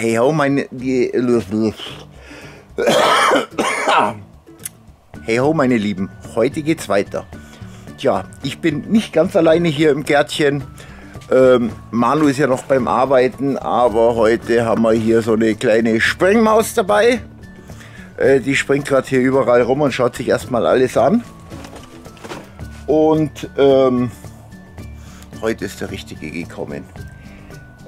Hey ho, meine. Die, hey ho, meine Lieben. Heute geht's weiter. Tja, ich bin nicht ganz alleine hier im Gärtchen. Ähm, Manu ist ja noch beim Arbeiten, aber heute haben wir hier so eine kleine Sprengmaus dabei. Äh, die springt gerade hier überall rum und schaut sich erstmal alles an. Und ähm, heute ist der richtige gekommen.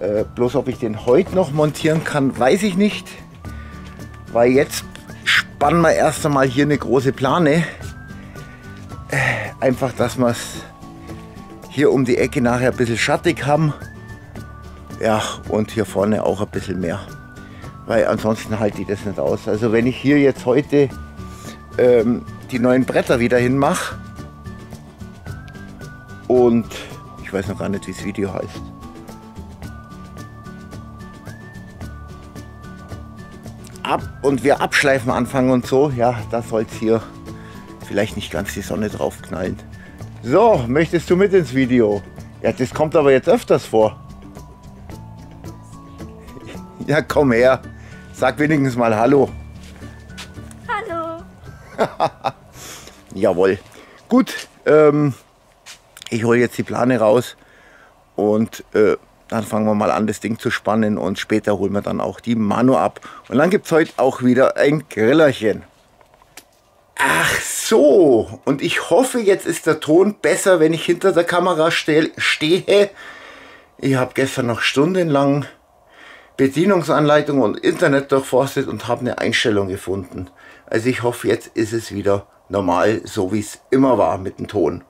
Äh, bloß ob ich den heute noch montieren kann, weiß ich nicht. Weil jetzt spannen wir erst einmal hier eine große Plane. Äh, einfach, dass wir es hier um die Ecke nachher ein bisschen schattig haben. Ja, und hier vorne auch ein bisschen mehr. Weil ansonsten halte ich das nicht aus. Also wenn ich hier jetzt heute ähm, die neuen Bretter wieder hinmache und ich weiß noch gar nicht, wie das Video heißt. Ab und wir abschleifen anfangen und so, ja, da soll es hier vielleicht nicht ganz die Sonne drauf knallen. So, möchtest du mit ins Video? Ja, das kommt aber jetzt öfters vor. Ja, komm her. Sag wenigstens mal Hallo. Hallo. Jawohl. Gut, ähm, ich hole jetzt die Plane raus und äh, dann fangen wir mal an, das Ding zu spannen und später holen wir dann auch die Manu ab. Und dann gibt es heute auch wieder ein Grillerchen. Ach so, und ich hoffe, jetzt ist der Ton besser, wenn ich hinter der Kamera stehe. Ich habe gestern noch stundenlang Bedienungsanleitung und Internet durchforstet und habe eine Einstellung gefunden. Also ich hoffe, jetzt ist es wieder normal, so wie es immer war mit dem Ton.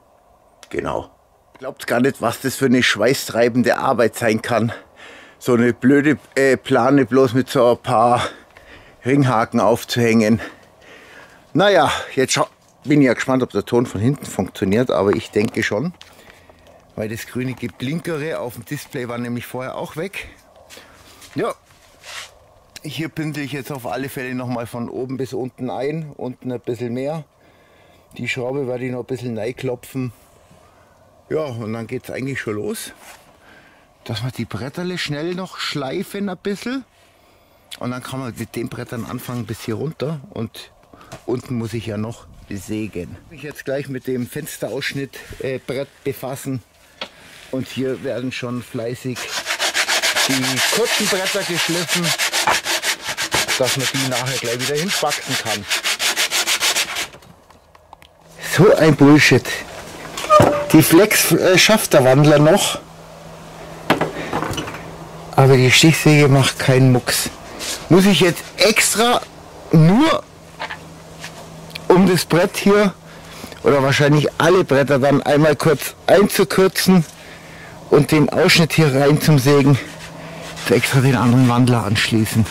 Genau. Glaubt gar nicht, was das für eine schweißtreibende Arbeit sein kann. So eine blöde äh, Plane bloß mit so ein paar Ringhaken aufzuhängen. Naja, jetzt bin ich ja gespannt, ob der Ton von hinten funktioniert, aber ich denke schon. Weil das grüne Geblinkere auf dem Display war nämlich vorher auch weg. Ja, hier pinsel ich jetzt auf alle Fälle noch mal von oben bis unten ein, unten ein bisschen mehr. Die Schraube werde ich noch ein bisschen klopfen. Ja, und dann geht es eigentlich schon los. Dass wir die Bretterle schnell noch schleifen ein bisschen. Und dann kann man mit den Brettern anfangen bis hier runter. Und Unten muss ich ja noch sägen. Ich jetzt gleich mit dem Fensterausschnitt äh, befassen. Und hier werden schon fleißig die kurzen Bretter geschliffen, dass man die nachher gleich wieder hinwachsen kann. So ein Bullshit. Die Flex äh, schafft der Wandler noch. Aber die Stichsäge macht keinen Mucks. Muss ich jetzt extra nur um das Brett hier oder wahrscheinlich alle Bretter dann einmal kurz einzukürzen und den Ausschnitt hier rein zum Sägen extra den anderen Wandler anschließen.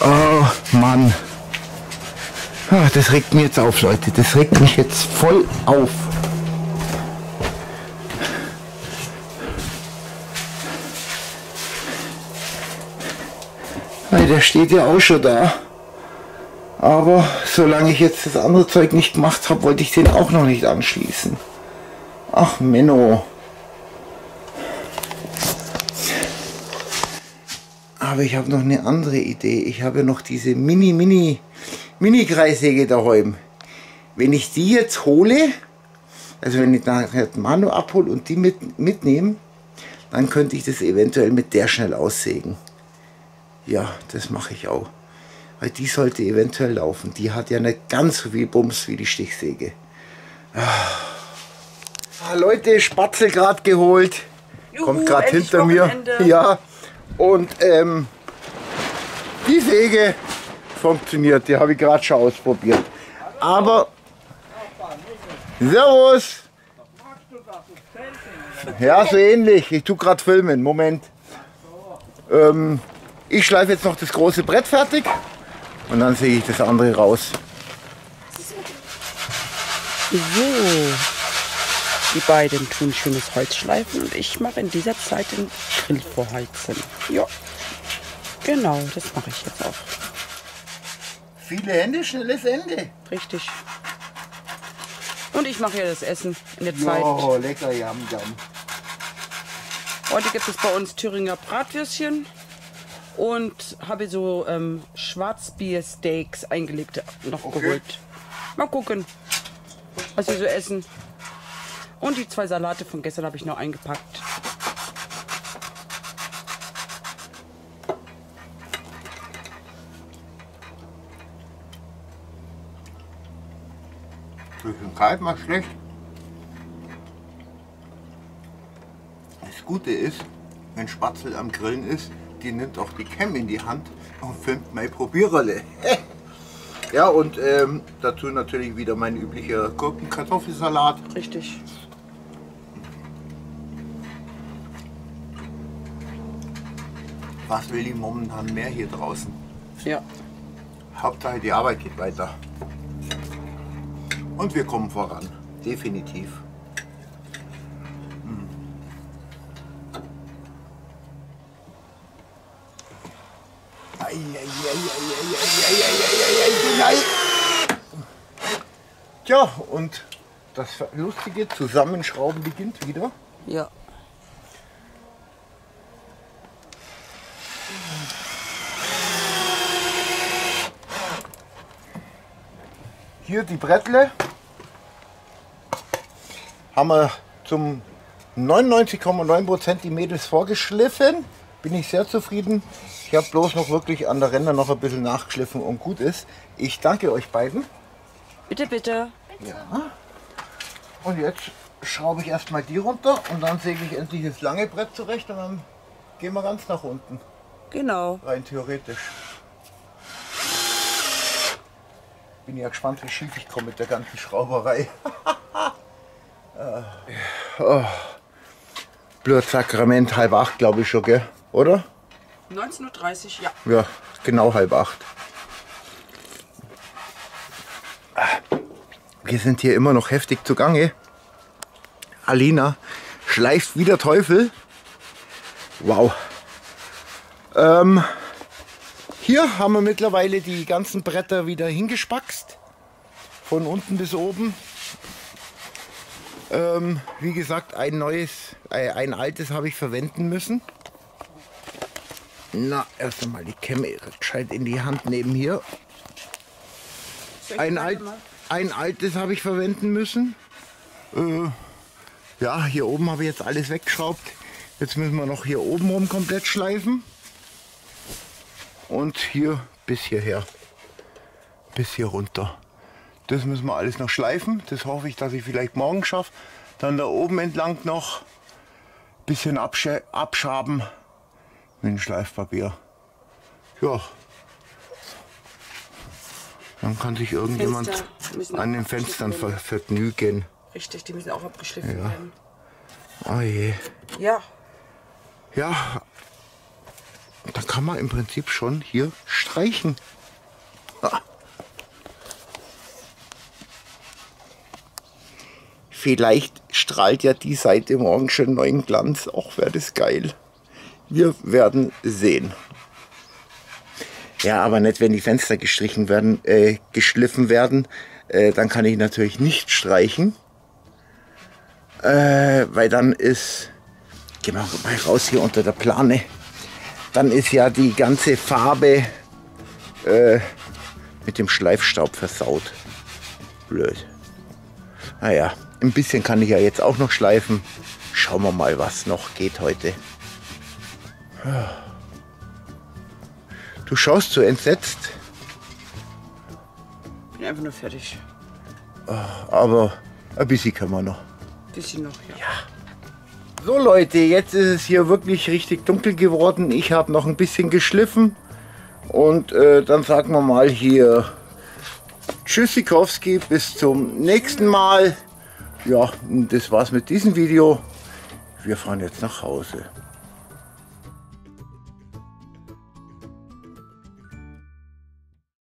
Oh Mann. Ah, das regt mir jetzt auf, Leute. Das regt mich jetzt voll auf. Der steht ja auch schon da. Aber solange ich jetzt das andere Zeug nicht gemacht habe, wollte ich den auch noch nicht anschließen. Ach Menno. Aber ich habe noch eine andere Idee. Ich habe noch diese Mini, Mini, Mini-Kreissäge daheim. Wenn ich die jetzt hole, also wenn ich nachher Manu abhole und die mit, mitnehme, dann könnte ich das eventuell mit der schnell aussägen. Ja, das mache ich auch weil die sollte eventuell laufen. Die hat ja nicht ganz so viel Bums wie die Stichsäge. Ah, Leute, Spatzel gerade geholt. Juhu, Kommt gerade hinter Wochenende. mir. Ja. Und ähm, die Säge funktioniert. Die habe ich gerade schon ausprobiert. Aber Servus. Ja, so ähnlich. Ich tue gerade filmen. Moment. Ähm, ich schleife jetzt noch das große Brett fertig. Und dann sehe ich das andere raus. So. Die beiden tun schönes Holz schleifen und ich mache in dieser Zeit den Grill vorheizen. Ja. Genau, das mache ich jetzt auch. Viele Hände, schnelles Ende. Richtig. Und ich mache ja das Essen in der Zeit. Oh, lecker, jam, jam. Heute gibt es bei uns Thüringer Bratwürstchen Und habe so ähm, Schwarzbier-Steaks eingelegte noch Okay. geholt. Mal gucken, was wir so essen. Und die zwei Salate von gestern habe ich noch eingepackt. Bisschen kalt, mal schlecht. Das Gute ist, wenn Spatzel am Grillen ist, die nimmt auch die Cam in die Hand und filmt mein Probiererle. ja, und ähm, dazu natürlich wieder mein üblicher Gurken-Kartoffelsalat. Richtig. Was will die momentan mehr hier draußen? Ja. Hauptsache die Arbeit geht weiter. Und wir kommen voran. Definitiv. Tja, und das lustige Zusammenschrauben beginnt wieder. Ja. Hier die Brettle haben wir zum 99,9% die Mädels vorgeschliffen. Bin ich sehr zufrieden. Ich habe bloß noch wirklich an der Ränder noch ein bisschen nachgeschliffen und gut ist. Ich danke euch beiden. Bitte, bitte. Und jetzt schraube ich erstmal die runter und dann säge ich endlich das lange Brett zurecht und dann gehen wir ganz nach unten. Genau. Rein theoretisch. Bin ja gespannt, wie schief ich komme mit der ganzen Schrauberei. Äh, oh. Blutsakrament halb acht, glaube ich schon, gell? Oder? 19.30 Uhr, ja. Ja, genau halb acht. Wir sind hier immer noch heftig zugange. Alina schleift wie der Teufel. Wow. Ähm, hier haben wir mittlerweile die ganzen Bretter wieder hingespackst. Von unten bis oben. Ähm, wie gesagt, ein neues, äh, ein altes habe ich verwenden müssen. Na, erst einmal die Kämme gescheit in die Hand nehmen hier. Ein, alt, ein altes habe ich verwenden müssen. Äh, ja, hier oben habe ich jetzt alles weggeschraubt. Jetzt müssen wir noch hier oben rum komplett schleifen. Und hier bis hierher. Bis hier runter. Das müssen wir alles noch schleifen. Das hoffe ich, dass ich vielleicht morgen schaffe. Dann da oben entlang noch ein bisschen abschaben mit dem Schleifpapier. Ja. Dann kann sich irgendjemand Fenster an den Fenstern ver vergnügen. Richtig, die müssen auch abgeschliffen Ja. werden. Oh je. Ja. Ja, da kann man im Prinzip schon hier streichen. Ah. Vielleicht strahlt ja die Seite morgen schon neuen Glanz. Auch wäre das geil. Wir werden sehen. Ja, aber nicht, wenn die Fenster gestrichen werden, äh, geschliffen werden. Äh, dann kann ich natürlich nicht streichen. Äh, weil dann ist Gehen wir mal raus hier unter der Plane. Dann ist ja die ganze Farbe äh, mit dem Schleifstaub versaut. Blöd. Naja, ein bisschen kann ich ja jetzt auch noch schleifen. Schauen wir mal, was noch geht heute. Du schaust so entsetzt, Bin einfach nur fertig. aber ein bisschen können wir noch. Bisschen noch, ja. So Leute, jetzt ist es hier wirklich richtig dunkel geworden. Ich habe noch ein bisschen geschliffen. Und äh, dann sagen wir mal hier Tschüssikowski, bis zum nächsten Mal. Ja, und das war's mit diesem Video. Wir fahren jetzt nach Hause.